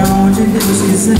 I won't you hear what she said?